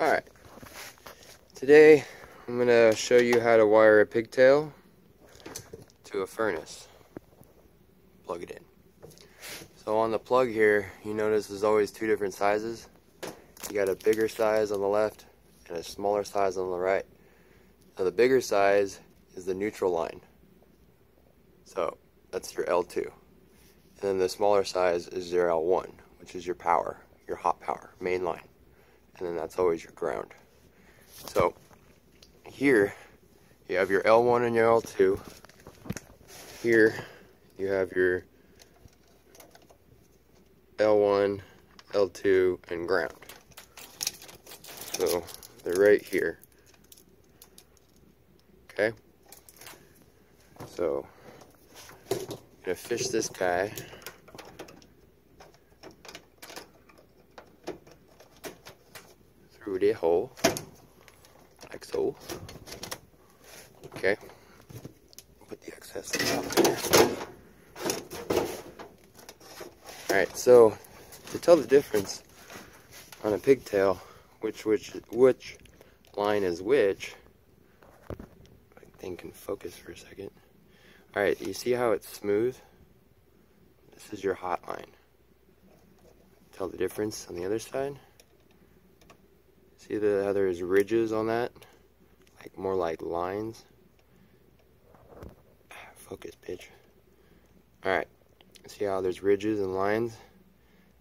Alright, today I'm going to show you how to wire a pigtail to a furnace. Plug it in. So on the plug here, you notice there's always two different sizes. You got a bigger size on the left and a smaller size on the right. Now the bigger size is the neutral line. So that's your L2. And then the smaller size is your L1, which is your power, your hot power, main line. And then that's always your ground. So here you have your L1 and your L2. Here you have your L1, L2, and ground. So they're right here. Okay? So I'm gonna fish this guy. The hole. Like so. Okay. Put the excess there. Alright, so to tell the difference on a pigtail, which which which line is which, I think can focus for a second. Alright, you see how it's smooth? This is your hot line. Tell the difference on the other side. See the how there's ridges on that? Like more like lines. Ah, focus, bitch. Alright. See how there's ridges and lines?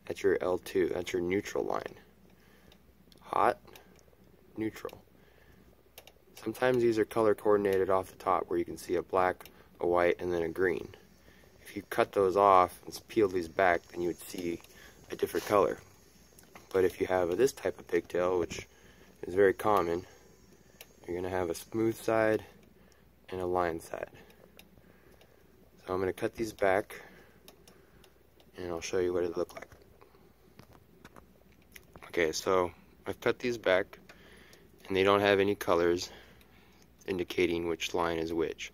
That's your L2. That's your neutral line. Hot, neutral. Sometimes these are color coordinated off the top where you can see a black, a white, and then a green. If you cut those off and peel these back, then you would see a different color. But if you have this type of pigtail, which is very common, you're going to have a smooth side and a line side. So I'm going to cut these back and I'll show you what it look like. Okay, so I've cut these back and they don't have any colors indicating which line is which.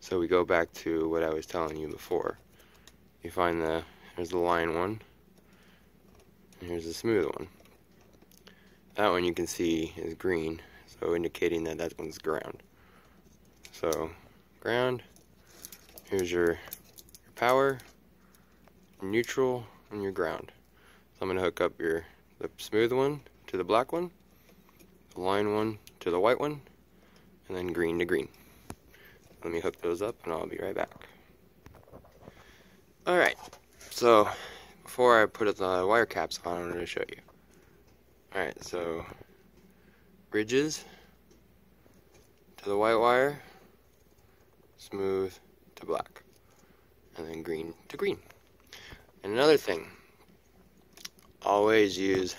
So we go back to what I was telling you before. You find the, there's the line one, here's the smooth one. That one you can see is green, so indicating that that one's ground. So, ground, here's your, your power, neutral, and your ground. So I'm going to hook up your the smooth one to the black one, the line one to the white one, and then green to green. Let me hook those up and I'll be right back. Alright, so before I put the wire caps on, I'm going to show you. Alright, so ridges to the white wire, smooth to black, and then green to green. And another thing, always use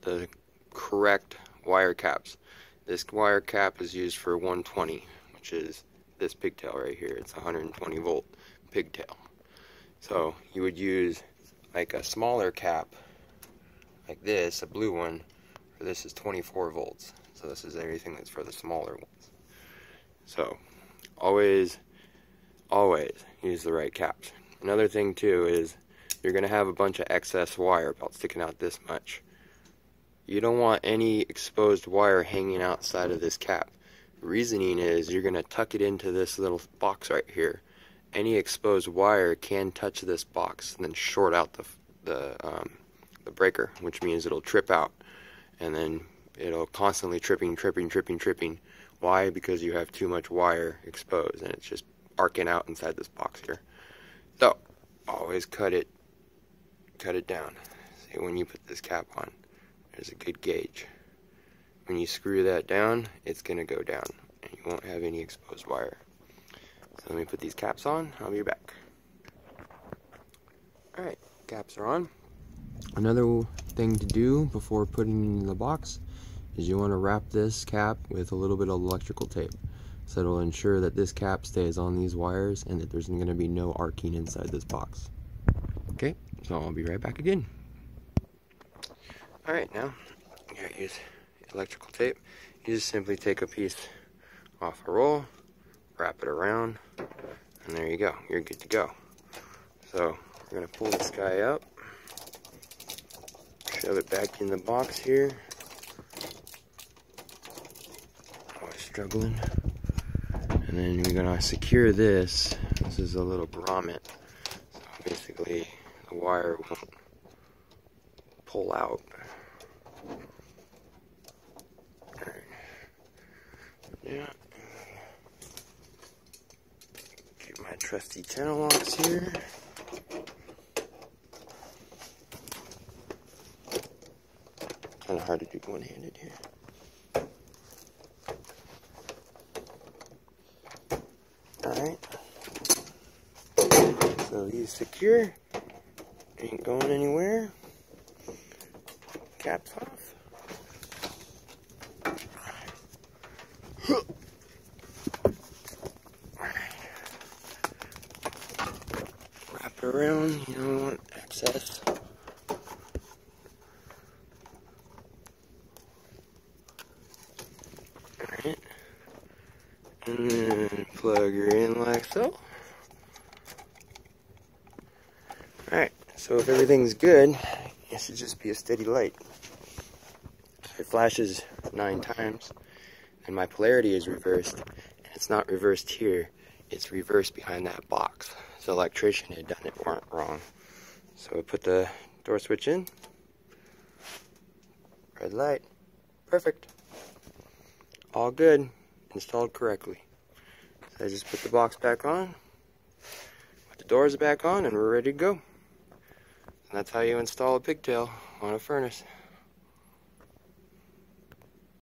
the correct wire caps. This wire cap is used for 120, which is this pigtail right here. It's 120 volt pigtail. So you would use like a smaller cap like this, a blue one, this is 24 volts. So this is everything that's for the smaller ones. So always, always use the right caps. Another thing too is you're going to have a bunch of excess wire about sticking out this much. You don't want any exposed wire hanging outside of this cap. Reasoning is you're going to tuck it into this little box right here. Any exposed wire can touch this box and then short out the, the, um, the breaker, which means it'll trip out. And then it'll constantly tripping, tripping, tripping, tripping. Why? Because you have too much wire exposed and it's just arcing out inside this box here. So, always cut it cut it down. See, when you put this cap on, there's a good gauge. When you screw that down, it's going to go down, and you won't have any exposed wire. Let me put these caps on, I'll be back. Alright, caps are on. Another thing to do before putting in the box is you want to wrap this cap with a little bit of electrical tape. So it'll ensure that this cap stays on these wires and that there's going to be no arcing inside this box. Okay, so I'll be right back again. Alright, now gotta use electrical tape. You just simply take a piece off a roll, wrap it around, and there you go. You're good to go. So we're gonna pull this guy up, shove it back in the box here, oh, struggling. And then we're gonna secure this. This is a little grommet. So basically the wire won't pull out. Yeah. Get my trusty channel locks here. Kind of hard to do one-handed here. Alright. So he's secure. Ain't going anywhere. Caps off. Around, you don't want excess. Alright. And then plug her in like so. Alright, so if everything's good, it should just be a steady light. It flashes nine times, and my polarity is reversed, and it's not reversed here, it's reversed behind that box. So electrician had done it wrong. So we put the door switch in. Red light. Perfect. All good. Installed correctly. So I just put the box back on. Put the doors back on and we're ready to go. And that's how you install a pigtail on a furnace.